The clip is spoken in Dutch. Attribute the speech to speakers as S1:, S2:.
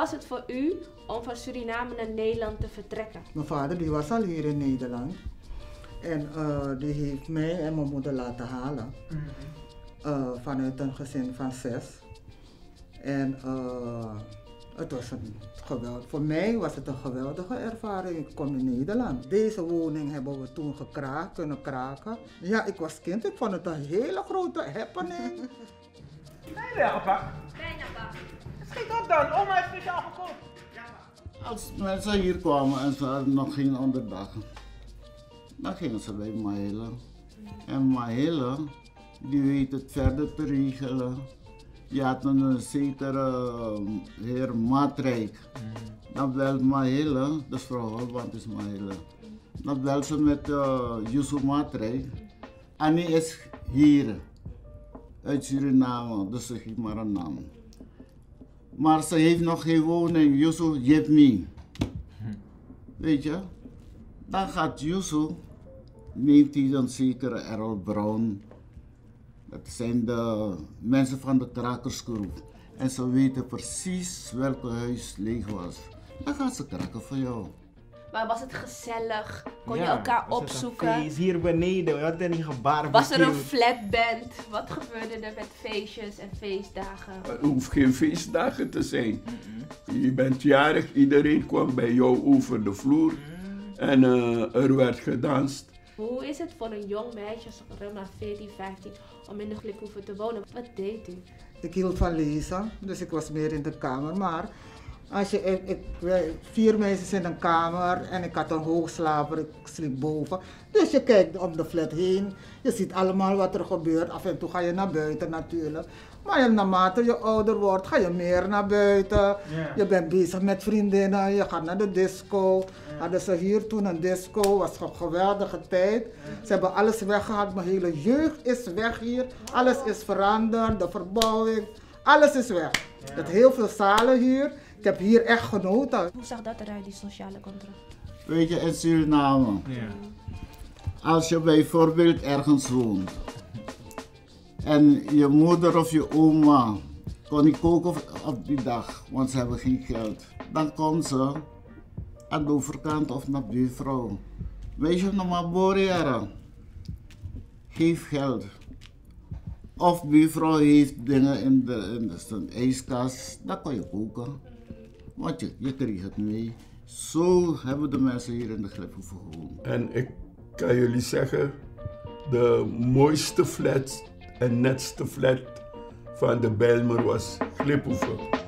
S1: was het voor u om van Suriname naar Nederland te vertrekken?
S2: Mijn vader die was al hier in Nederland. En eh, die heeft mij en mijn moeder laten halen. Eh, vanuit een gezin van zes. En eh, het was een geweld. Voor mij was het een geweldige ervaring. Ik kom in Nederland. Deze woning hebben we toen gekraakt, kunnen kraken. Ja, ik was kind. Ik vond het een hele grote happening.
S3: Nee, dan. Oma heeft speciaal gekookt.
S4: Als mensen hier kwamen en ze hadden nog geen onderdag, dan gingen ze bij Mahela. En Mahela, die weet het verder te regelen. Je had een zekere eh, heer Maatrijk. Dan belt Mahela, dat is vrouw Holband is Mahela. Dan belt ze met uh, Yusuf Maatrijk. Annie is hier, uit Suriname, dus ze geeft maar een naam. Maar ze heeft nog geen woning. Yusuf, geef me. Weet je? Dan gaat Yusuf, neemt hij een zekere Errol Brown. Dat zijn de mensen van de krakersgroep. En ze weten precies welke huis leeg was. Dan gaan ze kraken voor jou.
S1: Maar was het gezellig? Kon je elkaar
S3: was het een
S1: opzoeken?
S3: feest Hier beneden, we hadden niet gebaar.
S1: Was er een flatband? Wat gebeurde er met feestjes en feestdagen?
S5: Het hoeft geen feestdagen te zijn. Je bent jarig, iedereen kwam bij jou over de vloer en eh, er werd gedanst.
S1: Hoe is het voor een jong meisje, na 14, 15, om in de Glikhoeven te wonen? Wat deed u?
S2: Ik hield van lezen, dus ik was meer in de kamer. Maar als je, ik, vier meisjes in een kamer en ik had een hoogslaper, ik sliep boven. Dus je kijkt om de flat heen, je ziet allemaal wat er gebeurt. Af en toe ga je naar buiten natuurlijk. Maar naarmate je ouder wordt, ga je meer naar buiten. Je bent bezig met vriendinnen, je gaat naar de disco. Hadden ze hier toen een disco, was een geweldige tijd. Ze hebben alles weggehaald, mijn hele jeugd is weg hier. Alles is veranderd, de verbouwing, alles is weg. Je hebt heel veel zalen hier. Ik heb hier echt genoten.
S1: Hoe zag dat eruit, die sociale contract?
S4: Weet je, in Suriname.
S3: Ja.
S4: Als je bijvoorbeeld ergens woont en je moeder of je oma kon niet koken op- die dag, want ze hebben geen geld, dan kon ze aan de overkant of naar buurvrouw. Weet je nog maar boreren? Geef geld. Of buurvrouw heeft dingen in de, in de zijn ijskast, dan kan je koken. Want je, je kreeg mee. Zo hebben de mensen hier in de Glephoeven gewoond.
S5: En ik kan jullie zeggen, de mooiste flat en netste flat van de Bijlmer was Gliphoeven.